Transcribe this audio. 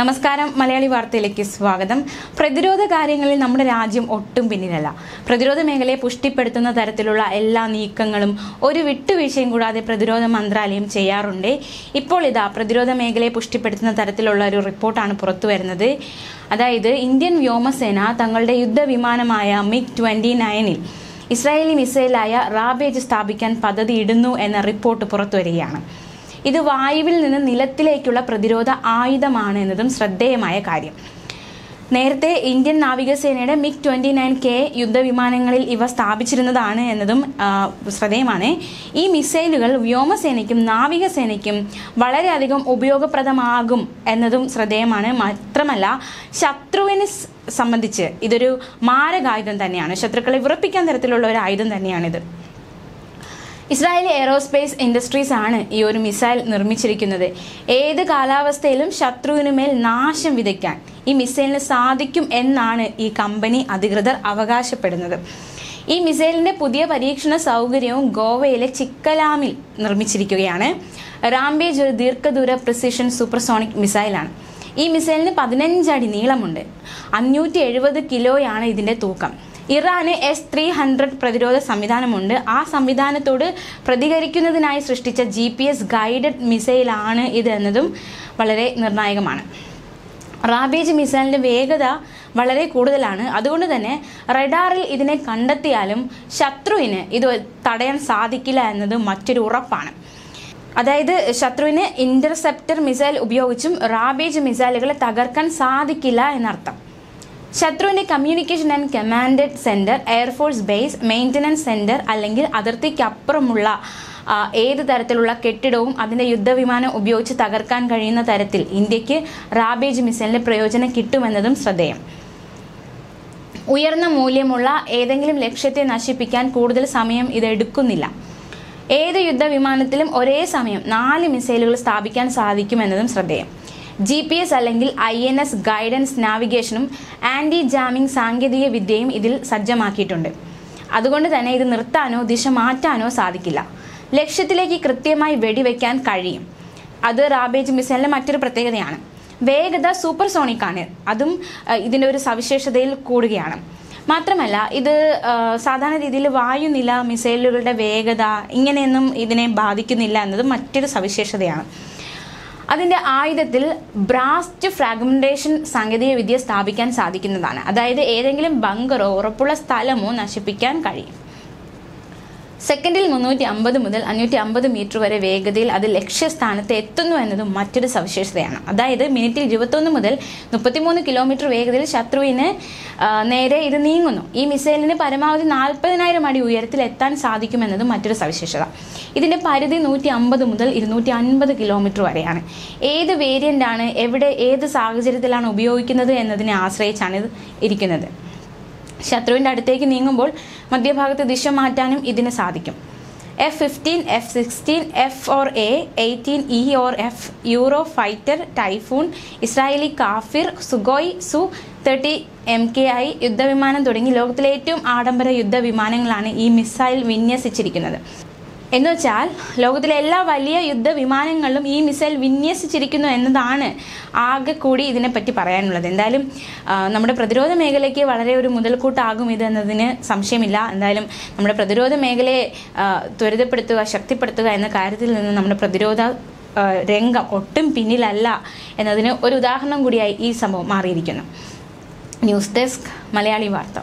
നമസ്കാരം മലയാളി വാർത്തയിലേക്ക് സ്വാഗതം. പ്രതിരോധ കാര്യങ്ങളിൽ നമ്മുടെ രാജ്യം ഒട്ടും പിന്നിലല്ല. പ്രതിരോധ മേഖലയെ പുഷ്ടിപ്പെടുത്തുന്ന തരത്തിലുള്ള എല്ലാ നീക്കങ്ങളും ഒരു വിട്ടുവീഴ്ചയും കൂടാതെ പ്രതിരോധ മന്ത്രാലയം ചെയ്യാറുണ്ട്. ഇപ്പോൾ ഇതാ പ്രതിരോധ മേഖലയെ പുഷ്ടിപ്പെടുത്തുന്ന തരത്തിലുള്ള ഒരു റിപ്പോർട്ടാണ് പുറത്തു വരുന്നത്. അതായത് ഇന്ത്യൻ വ്യോമസേന തങ്ങളുടെ യുദ്ധവിമാനമായ മിഗ് ട്വന്റി നയനിൽ ഇസ്രായേലി മിസൈലായ റാബേജ് സ്ഥാപിക്കാൻ പദ്ധതിയിടുന്നു എന്ന റിപ്പോർട്ട് പുറത്തുവരികയാണ് ഇത് വായുവിൽ നിന്ന് നിലത്തിലേക്കുള്ള പ്രതിരോധ ആയുധമാണ് എന്നതും ശ്രദ്ധേയമായ കാര്യം. നേരത്തെ ഇന്ത്യൻ നാവികസേനയുടെ മിഗ് ട്വന്റി നയൻ കെ യുദ്ധവിമാനങ്ങളിൽ ഇവ സ്ഥാപിച്ചിരുന്നതാണ് എന്നതും ശ്രദ്ധേയമാണ്. ഈ മിസൈലുകൾ വ്യോമസേനയ്ക്കും നാവികസേനയ്ക്കും വളരെയധികം ഉപയോഗപ്രദമാകും എന്നതും ശ്രദ്ധേയമാണ്. മാത്രമല്ല ശത്രുവിനെ സംബന്ധിച്ച് ഇതൊരു മാരകായുധം തന്നെയാണ്. ശത്രുക്കളെ വിറപ്പിക്കാൻ തരത്തിലുള്ള ഒരു ആയുധം തന്നെയാണിത്. ഇസ്രായേലി എയറോസ്പേസ് ഇൻഡസ്ട്രീസ് ആണ് ഈ ഒരു മിസൈൽ നിർമ്മിച്ചിരിക്കുന്നത്. ഏത് കാലാവസ്ഥയിലും ശത്രുവിനുമേൽ നാശം വിതയ്ക്കാൻ ഈ മിസൈലിന് സാധിക്കും എന്നാണ് ഈ കമ്പനി അധികൃതർ അവകാശപ്പെടുന്നത്. ഈ മിസൈലിന്റെ പുതിയ പരീക്ഷണ സൗകര്യവും ഗോവയിലെ ചിക്കലാമിൽ നിർമ്മിച്ചിരിക്കുകയാണ്. റാംബേജ് ഒരു ദീർഘദൂര പ്രിസിഷൻ സൂപ്പർസോണിക് മിസൈലാണ് ഈ മിസൈലിന് പതിനഞ്ചടി നീളമുണ്ട്. അഞ്ഞൂറ്റി എഴുപത് കിലോയാണ് ഇതിന്റെ തൂക്കം. ഇറാന് എസ് ത്രീ ഹൺഡ്രഡ് പ്രതിരോധ സംവിധാനമുണ്ട്. ആ സംവിധാനത്തോട് പ്രതികരിക്കുന്നതിനായി സൃഷ്ടിച്ച ജി പി എസ് ഗൈഡഡ് മിസൈലാണ് ഇത് എന്നതും വളരെ നിർണായകമാണ്. റാബേജ് മിസൈലിന്റെ വേഗത വളരെ കൂടുതലാണ്. അതുകൊണ്ട് തന്നെ റഡാറിൽ ഇതിനെ കണ്ടെത്തിയാലും ശത്രുവിന് ഇത് തടയാൻ സാധിക്കില്ല എന്നത് മറ്റൊരു ഉറപ്പാണ്. അതായത് ശത്രുവിന് ഇന്റർസെപ്റ്റർ മിസൈൽ ഉപയോഗിച്ചും റാബേജ് മിസൈലുകളെ തകർക്കാൻ സാധിക്കില്ല എന്നർത്ഥം. ശത്രുവിന്റെ communication and commanded centre air force base maintenance centre അല്ലെങ്കിൽ അതിർത്തിക്കപ്പുറമുള്ള ഏത് തരത്തിലുള്ള കെട്ടിടവും അതിന്റെ യുദ്ധവിമാനം ഉപയോഗിച്ച് തകർക്കാൻ കഴിയുന്ന തരത്തിൽ ഇന്ത്യയ്ക്ക് റാബേജ് മിസൈലിന്റെ പ്രയോജനം കിട്ടുമെന്നതും ശ്രദ്ധേയം. ഉയർന്ന മൂല്യമുള്ള ഏതെങ്കിലും ലക്ഷ്യത്തെ നശിപ്പിക്കാൻ കൂടുതൽ സമയം ഇതെടുക്കുന്നില്ല ഏത് യുദ്ധവിമാനത്തിലും ഒരേ സമയം നാല് മിസൈലുകൾ സ്ഥാപിക്കാൻ സാധിക്കുമെന്നതും ശ്രദ്ധേയം. ജി പി എസ് അല്ലെങ്കിൽ ഐ എൻ എസ് ഗൈഡൻസ് നാവിഗേഷനും ആന്റി ജാമിംഗ് സാങ്കേതിക വിദ്യയും ഇതിൽ സജ്ജമാക്കിയിട്ടുണ്ട്. അതുകൊണ്ട് തന്നെ ഇത് നിർത്താനോ ദിശ മാറ്റാനോ സാധിക്കില്ല. ലക്ഷ്യത്തിലേക്ക് കൃത്യമായി വെടിവെക്കാൻ കഴിയും. അത് റാബേജ് മിസൈലിന്റെ മറ്റൊരു പ്രത്യേകതയാണ്. വേഗത സൂപ്പർസോണിക് ആണ്. അതും ഇതിന്റെ ഒരു സവിശേഷതയിൽ കൂടുകയാണ്. മാത്രമല്ല ഇത് സാധാരണ രീതിയിൽ വായുനില മിസൈലുകളുടെ വേഗത ഇങ്ങനെയൊന്നും ഇതിനെ ബാധിക്കുന്നില്ല എന്നത് മറ്റൊരു സവിശേഷതയാണ്. അതിന്റെ ആയുധത്തിൽ ബ്രാസ്റ്റ് ഫ്രാഗ്മെന്റേഷൻ സാങ്കേതിക വിദ്യ സ്ഥാപിക്കാൻ സാധിക്കുന്നതാണ്. അതായത് ഏതെങ്കിലും ബങ്കറോ ഉറപ്പുള്ള സ്ഥലമോ നശിപ്പിക്കാൻ കഴിയും. സെക്കൻഡിൽ മുന്നൂറ്റി അമ്പത് മുതൽ അഞ്ഞൂറ്റി അമ്പത് മീറ്റർ വരെ വേഗതയിൽ അത് ലക്ഷ്യസ്ഥാനത്ത് എത്തുന്നു എന്നതും മറ്റൊരു സവിശേഷതയാണ്. അതായത് മിനിറ്റിൽ ഇരുപത്തൊന്ന് മുതൽ മുപ്പത്തിമൂന്ന് കിലോമീറ്റർ വേഗതയിൽ ശത്രുവിന് നേരെ ഇത് നീങ്ങുന്നു. ഈ മിസൈലിന് പരമാവധി നാൽപ്പതിനായിരം അടി ഉയരത്തിൽ എത്താൻ സാധിക്കുമെന്നതും മറ്റൊരു സവിശേഷത. ഇതിന്റെ പരിധി നൂറ്റി അമ്പത് മുതൽ ഇരുന്നൂറ്റി അൻപത് കിലോമീറ്റർ വരെയാണ്. ഏത് വേരിയന്റ് ആണ് എവിടെ ഏത് സാഹചര്യത്തിലാണ് ഉപയോഗിക്കുന്നത് എന്നതിനെ ആശ്രയിച്ചാണ് ഇത് ഇരിക്കുന്നത്. ശത്രുവിന്റെ അടുത്തേക്ക് നീങ്ങുമ്പോൾ മധ്യഭാഗത്ത് ദിശ മാറ്റാനും ഇതിന് സാധിക്കും. F fifteen F sixteen F or A eighteen E or F Euro fighter Typhoon Israeli Kfir Sukhoi Su thirty M K I യുദ്ധവിമാനം തുടങ്ങി ലോകത്തിലെ ഏറ്റവും ആഡംബര യുദ്ധവിമാനങ്ങളാണ് ഈ മിസൈൽ വിന്യസിച്ചിരിക്കുന്നത്. എന്നുവെച്ചാൽ ലോകത്തിലെ എല്ലാ വലിയ യുദ്ധ യുദ്ധവിമാനങ്ങളിലും ഈ മിസൈൽ വിന്യസിച്ചിരിക്കുന്നു എന്നതാണ് ആകെ കൂടി ഇതിനെപ്പറ്റി പറയാനുള്ളത്. എന്തായാലും നമ്മുടെ പ്രതിരോധ മേഖലയ്ക്ക് വളരെ ഒരു മുതൽക്കൂട്ടാകും ഇത് എന്നതിന് സംശയമില്ല. എന്തായാലും നമ്മുടെ പ്രതിരോധ മേഖലയെ ത്വരിതപ്പെടുത്തുക ശക്തിപ്പെടുത്തുക എന്ന കാര്യത്തിൽ നിന്ന് നമ്മുടെ പ്രതിരോധ രംഗം ഒട്ടും പിന്നിലല്ല എന്നതിന് ഒരു ഉദാഹരണം കൂടിയായി ഈ സംഭവം മാറിയിരിക്കുന്നു. ന്യൂസ് ഡെസ്ക് മലയാളി വാർത്ത.